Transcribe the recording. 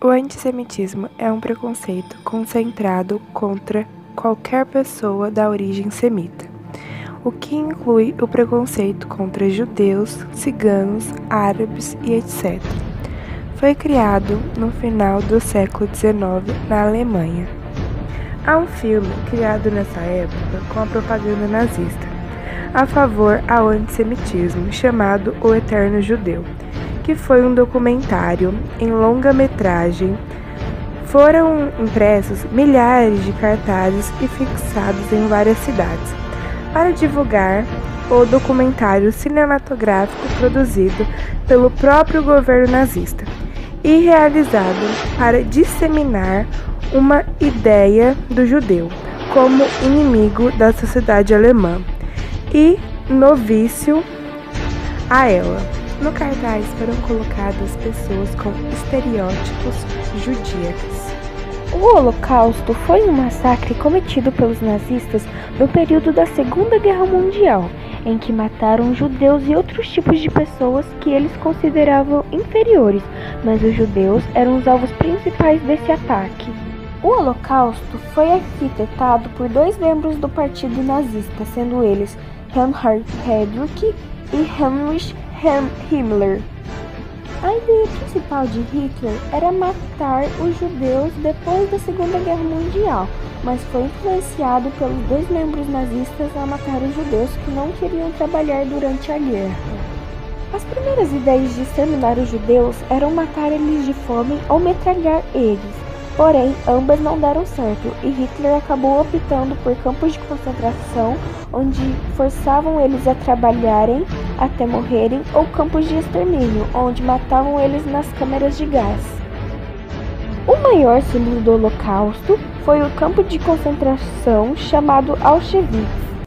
O antissemitismo é um preconceito concentrado contra qualquer pessoa da origem semita, o que inclui o preconceito contra judeus, ciganos, árabes e etc. Foi criado no final do século XIX na Alemanha. Há um filme criado nessa época com a propaganda nazista a favor ao antissemitismo chamado O Eterno Judeu que foi um documentário em longa-metragem. Foram impressos milhares de cartazes e fixados em várias cidades para divulgar o documentário cinematográfico produzido pelo próprio governo nazista e realizado para disseminar uma ideia do judeu como inimigo da sociedade alemã e novício a ela. No cartaz foram colocadas pessoas com estereótipos judíacos. O Holocausto foi um massacre cometido pelos nazistas no período da Segunda Guerra Mundial, em que mataram judeus e outros tipos de pessoas que eles consideravam inferiores, mas os judeus eram os alvos principais desse ataque. O Holocausto foi arquitetado por dois membros do partido nazista, sendo eles Reinhard Heydrich e Heinrich Himmler. A ideia principal de Hitler era matar os judeus depois da Segunda Guerra Mundial, mas foi influenciado pelos dois membros nazistas a matar os judeus que não queriam trabalhar durante a guerra. As primeiras ideias de exterminar os judeus eram matar eles de fome ou metralhar eles. Porém, ambas não deram certo e Hitler acabou optando por campos de concentração onde forçavam eles a trabalharem até morrerem ou campos de extermínio onde matavam eles nas câmeras de gás. O maior símbolo do Holocausto foi o campo de concentração chamado Auschwitz.